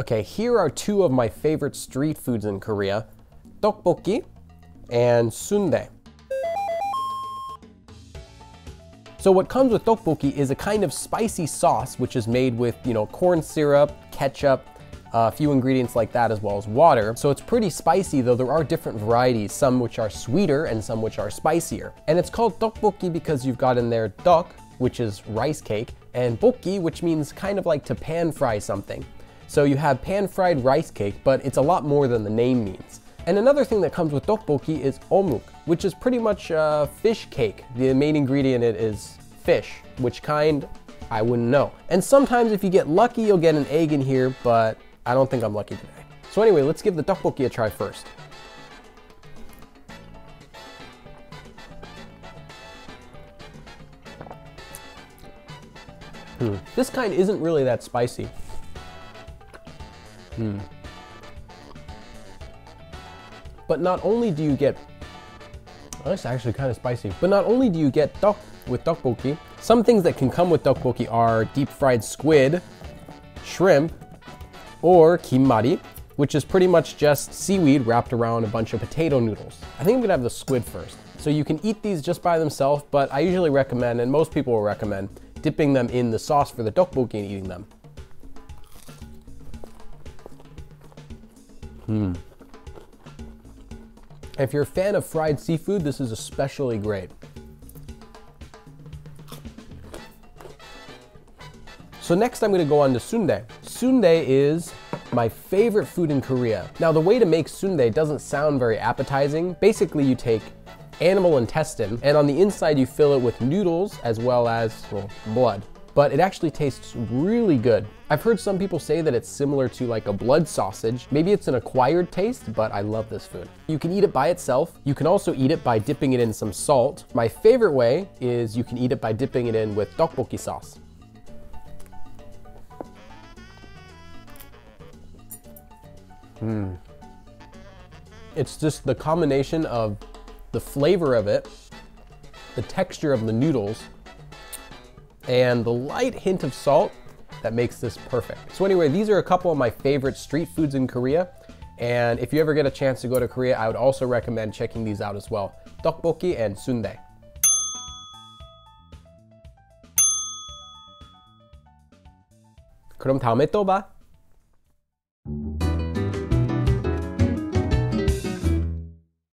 Okay, here are two of my favorite street foods in Korea, tteokbokki and sundae. So what comes with tteokbokki is a kind of spicy sauce which is made with, you know, corn syrup, ketchup, a few ingredients like that as well as water. So it's pretty spicy though there are different varieties, some which are sweeter and some which are spicier. And it's called tteokbokki because you've got in there tteok, which is rice cake, and bokki, which means kind of like to pan fry something. So you have pan fried rice cake, but it's a lot more than the name means. And another thing that comes with tteokbokki is omuk, which is pretty much a fish cake. The main ingredient in it is fish, which kind, I wouldn't know. And sometimes if you get lucky, you'll get an egg in here, but I don't think I'm lucky today. So anyway, let's give the tteokbokki a try first. Hmm. This kind isn't really that spicy. Hmm. But not only do you get, oh, actually kind of spicy, but not only do you get tteok with tteokbokki, some things that can come with tteokbokki are deep fried squid, shrimp, or kimmari, which is pretty much just seaweed wrapped around a bunch of potato noodles. I think I'm gonna have the squid first. So you can eat these just by themselves, but I usually recommend, and most people will recommend, dipping them in the sauce for the tteokbokki and eating them. Hmm. If you're a fan of fried seafood, this is especially great. So next I'm gonna go on to sundae. Sundae is my favorite food in Korea. Now the way to make sundae doesn't sound very appetizing. Basically you take animal intestine and on the inside you fill it with noodles as well as well, blood but it actually tastes really good. I've heard some people say that it's similar to like a blood sausage. Maybe it's an acquired taste, but I love this food. You can eat it by itself. You can also eat it by dipping it in some salt. My favorite way is you can eat it by dipping it in with tteokbokki sauce. Mmm. It's just the combination of the flavor of it, the texture of the noodles, and the light hint of salt that makes this perfect. So anyway, these are a couple of my favorite street foods in Korea. And if you ever get a chance to go to Korea, I would also recommend checking these out as well. Tteokbokki and sundae. 그럼 다음에 또 봐.